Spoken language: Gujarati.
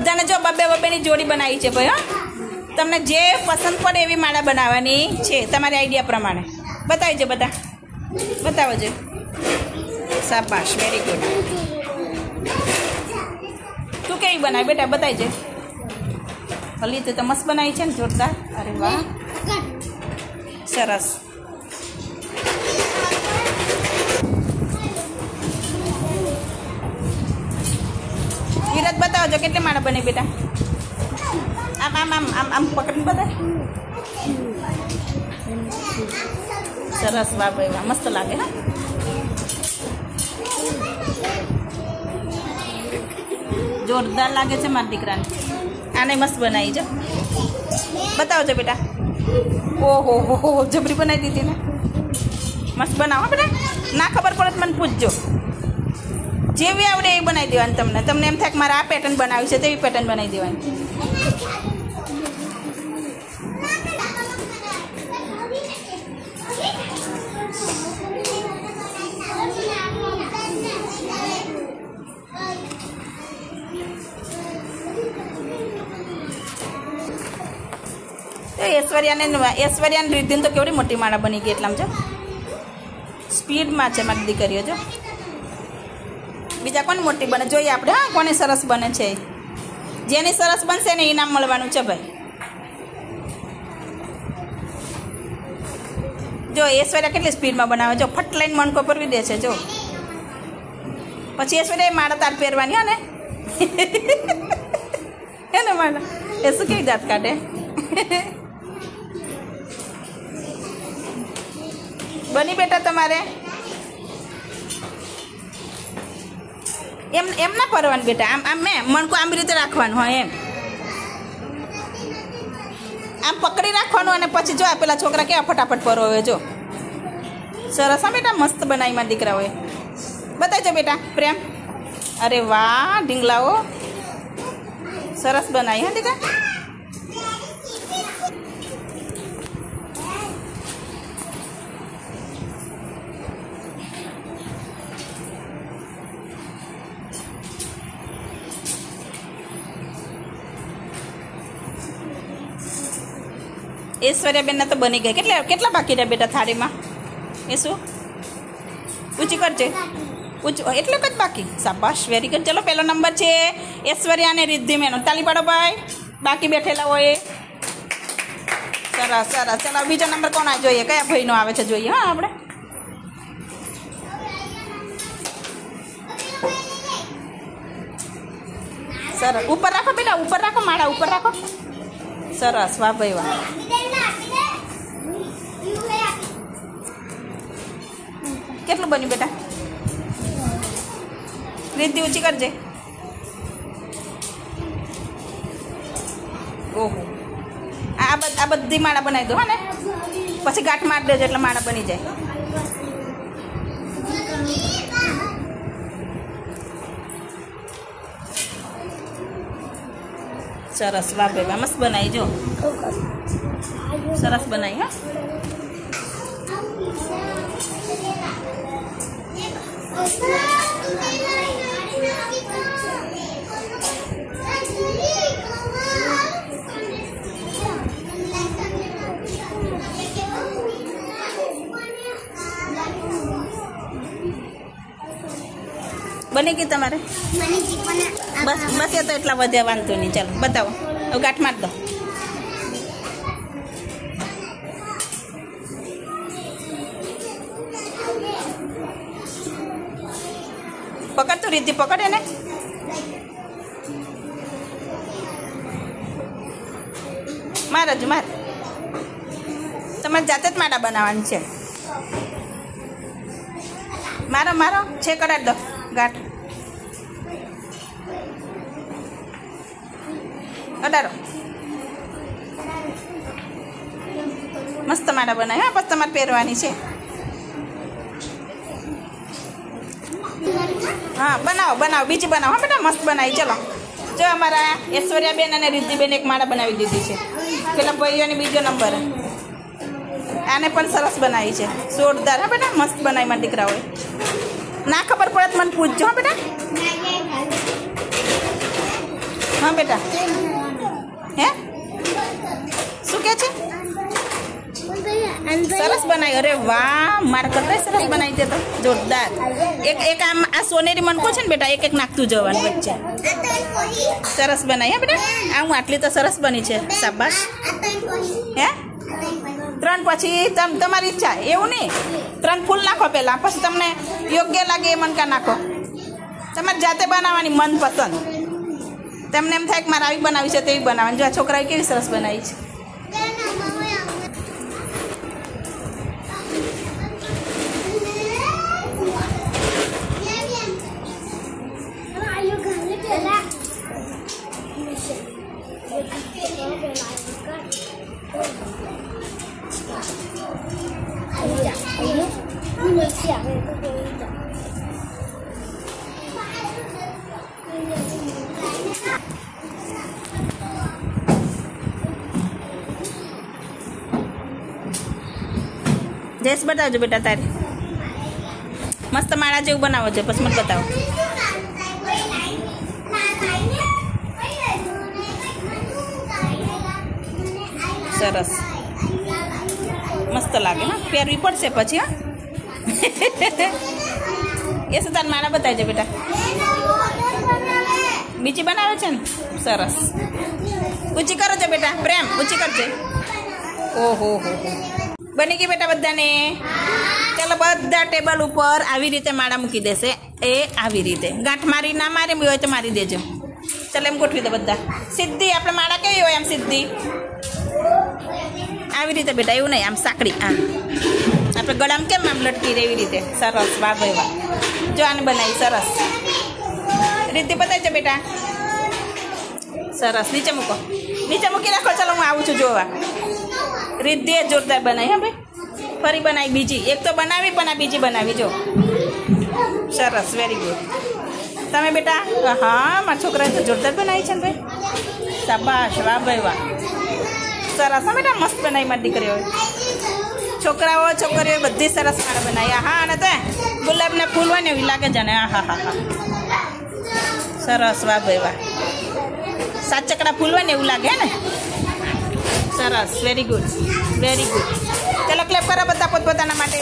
બધાને જો બબ્બે બબ્બેની જોડી બનાવી છે ભાઈ હા. તમને જે પસંદ પડે એવી માળા બનાવવાની છે તમારી આઈડિયા પ્રમાણે. બતાવજો બધા. બતાવજો. શાબાશ વેરી ગુડ તું કેવી બનાવી બેટા? બતાવજે. ભલી તે તો મસ્ત બનાવી છે ને જોરદાર. અરે વાહ. સરસ. વિરાટ જો કેટલી માળા બની બેટા? આમ આમ આમ આમ આમ પકડીને બધા? સરસ, વાહ ભાઈ, વાહ. મસ્ત લાગે, હા? જોરદાર લાગે છે મારા દીકરાને. આને મસ્ત બનાવી છે બતાવજો, બેટા. ઓહો, હો હો જબરી બનાવી દીધી ને. મસ્ત બનાવો બેટા. ના ખબર પડે તો મને પૂછજો. જેવી આવડે એવી બનાવી દેવાની તમને. તમને એમ થાય કે મારે આ પેટર્ન બનાવી છે, તેવી પેટર્ન બનાવી દેવાની. ઐશ્વર્યાને ઐશ્વર્યાને રીતિન તો કેવડી મોટી માળા બની ગઈ એટલામાં જો. સ્પીડમાં છે મારી દીકરીઓ જો. બીજા કોણ મોટી બને? જોઈએ આપણે, હા, કોને સરસ બને છે. જેની સરસ બનશે ને ઇનામ મળવાનું છે ભાઈ. જો ઐશ્વર્યા કેટલી સ્પીડમાં બનાવે? જો, ફટ લઈને મણકો પરવી દે છે, જો. પછી ઐશ્વર્યા માળા તાર પહેરવાની, હા ને? હે ને મારા એ શું કેવી દાંત કાઢે? બની બેટા તમારે? એમ એમ ના કરવાનું બેટા, આમ આમ મેં મણકો આમ રીતે રાખવાનું હોય એમ. આમ પકડી રાખવાનું અને પછી જો આ પેલા છોકરા કેવા ફટાફટ પરો હવે જો. સરસ હા બેટા, મસ્ત બનાવી મારા દીકરાઓએ. બતાવજો બેટા, પ્રેમ. અરે વાહ, ઢીંગલાઓ. સરસ બનાવી હા દીકરા. ઐશ્વર્યાબેનના તો બની ગઈ કેટલા કેટલા બાકી રહ્યા બેટા થાળીમાં? એ શું? ઊંચી કરજે. ઊંચું એટલે જ બાકી? શાબાશ વેરી ગુડ ચલો, પહેલો નંબર છે ઐશ્વર્યા અને રિદ્ધિ મેનો તાલી પાડો ભાઈ. બાકી બેઠેલા હોય. સરસ સરસ. ચલો, બીજો નંબર કોના જોઈએ? કયા ભાઈનો આવે છે જોઈએ, હા, આપણે? સરસ. ઉપર રાખો બેટા, ઉપર રાખો માળા, ઉપર રાખો. સરસ, વાહ ભાઈ, વાહ. કેટલું બન્યું બેટા? રીતિ ઊંચી કરજે. ઓહો. આ આ બધી માળા બનાવી દો હા ને પછી ગાંઠ મારી દેજો એટલે માળા બની જાય. સરસ. વાહ. મસ્ત બનાવી જો. સરસ બનાવી, હા. બની કે તમારે? બસ બસ એ તો એટલા વધ્યા વાંધો નહીં. ચાલો બતાવો. હવે ગાંઠ માર દો. પકડ તું રીતિ પકડ એને માર માર. તમારે જાતે જ માડા બનાવવાની છે. મારો મારો, છે કરાડ દો, ગાંઠ. અડારો. મસ્ત માળા બનાવ્યા બસ તમારે પહેરવાની છે. હા, બનાવો બનાવો, બીજી બનાવો. હા, બેટા, મસ્ત બનાવી. ચલો. જો અમારા ઐશ્વર્યાબેન અને રિદ્ધિબેન એક માળા બનાવી દીધી છે. પેલા ભાઈઓને બીજો નંબર. આને પણ સરસ બનાવી છે. જોરદાર. હા, બેટા, મસ્ત બનાવી મારા દીકરાઓએ. ના ખબર પડે મને પૂછજો. હા, બેટા. હા, બેટા. હે? શું કે છે? સરસ બનાવી અરે વાહ, મારા કરતા સરસ બનાવી દે તો. જોરદાર. એક એક આમ આ સોનેરી મનકો છે ને બેટા, એક એક નાખતું જવાનું વચ્ચે. સરસ બનાવી, હા બેટા? આ હું આટલી તો સરસ બની છે. શાબાશ. હે? ત્રણ પછી તમ, તમારી ઈચ્છા. એવું નહીં. ત્રણ ફૂલ નાખો પહેલાં. પછી તમને યોગ્ય લાગે એ મનકા નાખો. તમારે જાતે બનાવવાની મનપસંદ. તમને એમ થાય કે મારે આવી બનાવી છે તેવી બનાવવાની. જો આ છોકરાએ કેવી સરસ બનાવી છે. જયેશ બતાવજો બેટા તારે. મસ્ત માળા જેવું બનાવો છે, પછી મને બતાવો. સરસ. મસ્ત લાગે, હા? પહેરવી પડશે પછી, હા? એ શું તાર માળા બતાવજો બેટા. બીજી બનાવે છે ને? સરસ. ઊંચી કરો છો બેટા, પ્રેમ, ઊંચી કરજે. ઓહો, હો હો. બની ગઈ બેટા બધાને? ચાલો બધા ટેબલ ઉપર આવી રીતે માળા મૂકી દેશે. એ આવી રીતે. ગાંઠ મારી ના મારી હોય તો મારી દેજો. ચાલો એમ ગોઠવી દે બધા. સીધી, આપણે માળા કેવી હોય આમ સીધી? આવી રીતે બેટા, એવું નહીં, આમ સાંકડી, આમ. આપણે ગળામાં કેમ આમ લટકી રહે એવી રીતે? સરસ, વાહ, ભાઈ, વાહ. જો આને બનાવી, સરસ. રીતે બતાવજો બેટા. સરસ, નીચે મૂકો. નીચે મૂકી રાખો, ચાલો હું આવું છું જોવા. રીતિ એ જોરદાર બનાવી, હા ભાઈ. ફરી બનાવી બીજી. એક તો બનાવી, પણ આ બીજી બનાવી, જો. સરસ વેરી ગુડ તમે બેટા, હા, મારા છોકરાએ તો જોરદાર બનાવી છે ને ભાઈ. શાબાશ, વાહ ભાઈ, વાહ. સરસ, હા બેટા, મસ્ત બનાવી મારી દીકરીઓ છોકરાઓ છોકરીઓ બધી સરસ મારા બનાવી. હા અને તો ગુલાબના ફૂલ હોય ને એવી લાગે જાણે હા હા હા હા. સરસ, વાહ ભાઈ, વાહ. સાત ચકડા ફૂલ હોય ને એવું લાગે ને? સરસ. વેરી ગુડ વેરી ગુડ ચલો ક્લેપ કરો બધા પોતપોતાના માટે.